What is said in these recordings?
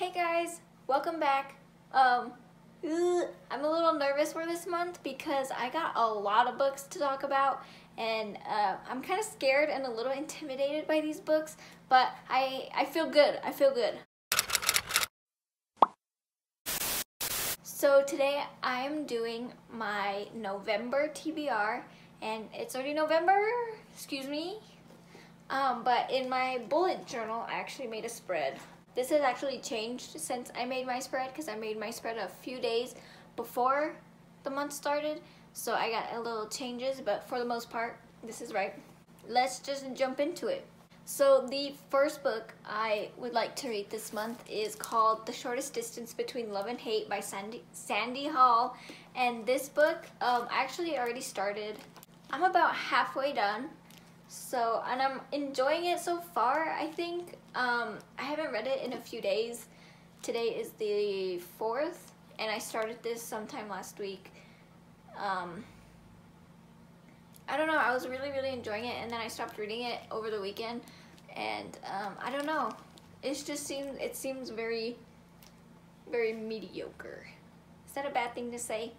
Hey guys, welcome back. Um, I'm a little nervous for this month because I got a lot of books to talk about and uh, I'm kind of scared and a little intimidated by these books, but I, I feel good. I feel good. So today I am doing my November TBR and it's already November, excuse me. Um, but in my bullet journal, I actually made a spread this has actually changed since I made my spread because I made my spread a few days before the month started. So I got a little changes, but for the most part, this is right. Let's just jump into it. So the first book I would like to read this month is called The Shortest Distance Between Love and Hate by Sandy, Sandy Hall. And this book um, actually already started. I'm about halfway done. So, and I'm enjoying it so far, I think. Um, I haven't read it in a few days. Today is the 4th, and I started this sometime last week. Um, I don't know, I was really, really enjoying it, and then I stopped reading it over the weekend, and um, I don't know. It just seems, it seems very, very mediocre. Is that a bad thing to say?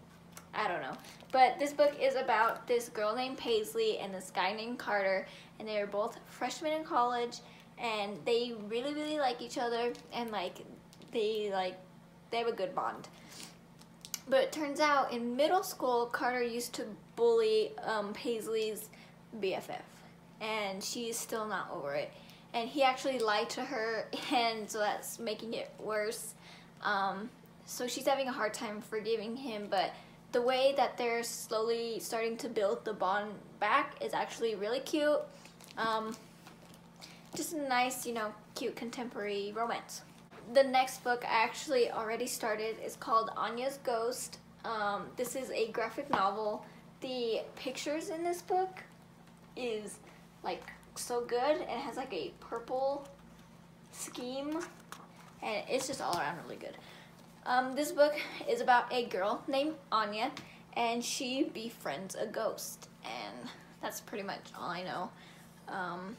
I don't know. But this book is about this girl named Paisley and this guy named Carter, and they are both freshmen in college, and they really, really like each other, and like they like they have a good bond. But it turns out in middle school, Carter used to bully um, Paisley's BFF, and she's still not over it. And he actually lied to her, and so that's making it worse. Um, so she's having a hard time forgiving him, but the way that they're slowly starting to build the bond back is actually really cute. Um, just a nice, you know, cute contemporary romance. The next book I actually already started is called Anya's Ghost. Um, this is a graphic novel. The pictures in this book is like so good. It has like a purple scheme and it's just all around really good. Um, this book is about a girl named Anya, and she befriends a ghost, and that's pretty much all I know. Um,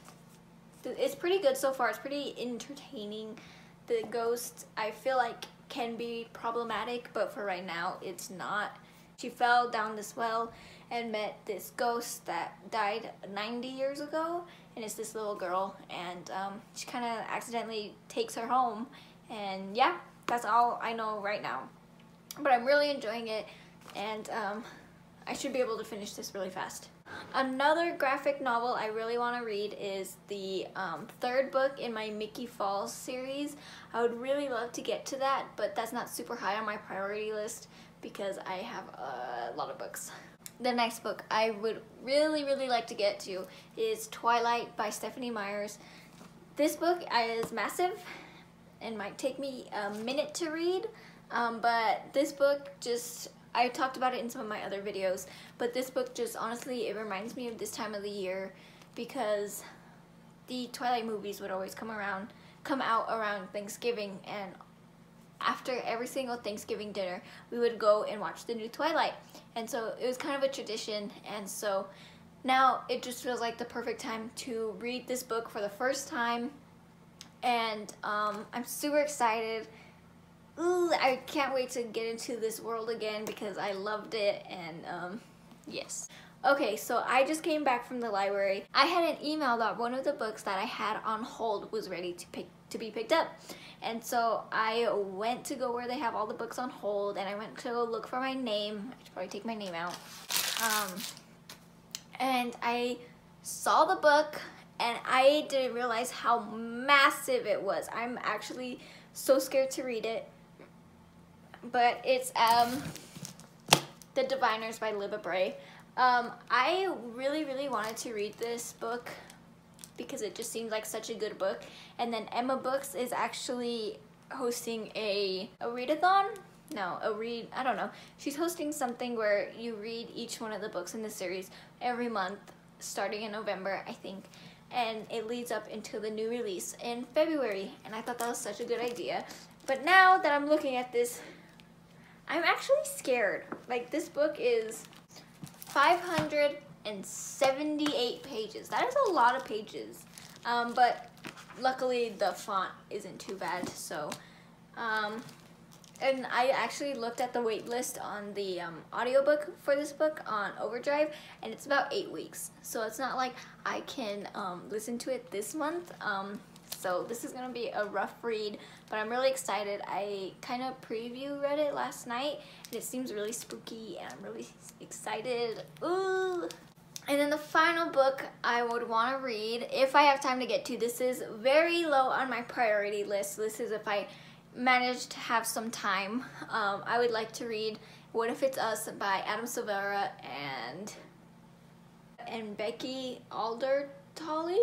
it's pretty good so far. It's pretty entertaining. The ghost, I feel like, can be problematic, but for right now, it's not. She fell down this well and met this ghost that died 90 years ago, and it's this little girl, and um, she kind of accidentally takes her home, and yeah, that's all I know right now. But I'm really enjoying it and um, I should be able to finish this really fast. Another graphic novel I really want to read is the um, third book in my Mickey Falls series. I would really love to get to that, but that's not super high on my priority list because I have a lot of books. The next book I would really, really like to get to is Twilight by Stephenie Meyers. This book is massive and might take me a minute to read. Um, but this book just, I talked about it in some of my other videos, but this book just honestly, it reminds me of this time of the year because the Twilight movies would always come around, come out around Thanksgiving and after every single Thanksgiving dinner, we would go and watch the new Twilight. And so it was kind of a tradition. And so now it just feels like the perfect time to read this book for the first time and um, I'm super excited. Ooh, I can't wait to get into this world again because I loved it and um, yes. Okay, so I just came back from the library. I had an email that one of the books that I had on hold was ready to pick to be picked up. And so I went to go where they have all the books on hold and I went to go look for my name. I should probably take my name out. Um, and I saw the book and I didn't realize how massive it was. I'm actually so scared to read it. But it's um, The Diviners by Libba Bray. Um, I really, really wanted to read this book because it just seemed like such a good book. And then Emma Books is actually hosting a, a readathon? No, a read, I don't know. She's hosting something where you read each one of the books in the series every month starting in November, I think and it leads up into the new release in February and I thought that was such a good idea. But now that I'm looking at this I'm actually scared. Like this book is 578 pages. That is a lot of pages. Um, but luckily the font isn't too bad so Um, and I actually looked at the wait list on the um, audiobook for this book on Overdrive, and it's about eight weeks. So it's not like I can um, listen to it this month. Um, so this is gonna be a rough read, but I'm really excited. I kind of preview read it last night, and it seems really spooky, and I'm really excited. Ooh! And then the final book I would want to read, if I have time to get to, this is very low on my priority list. This is if I manage to have some time. Um, I would like to read What If It's Us by Adam Silvera and and Becky Aldertalli.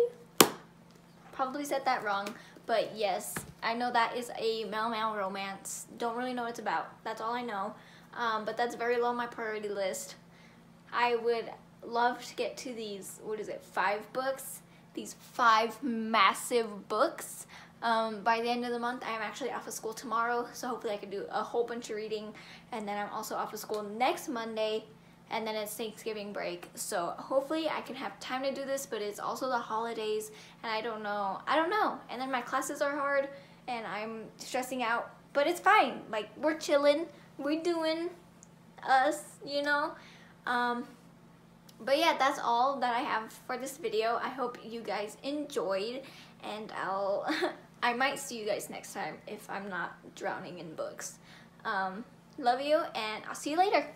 Probably said that wrong, but yes, I know that is a male-male romance. Don't really know what it's about. That's all I know. Um, but that's very low on my priority list. I would love to get to these, what is it, five books? These five massive books. Um, by the end of the month, I'm actually off of school tomorrow, so hopefully I can do a whole bunch of reading. And then I'm also off of school next Monday, and then it's Thanksgiving break. So hopefully I can have time to do this, but it's also the holidays, and I don't know. I don't know. And then my classes are hard, and I'm stressing out, but it's fine. Like, we're chilling. We're doing us, you know? Um, but yeah, that's all that I have for this video. I hope you guys enjoyed, and I'll... I might see you guys next time if I'm not drowning in books. Um, love you, and I'll see you later.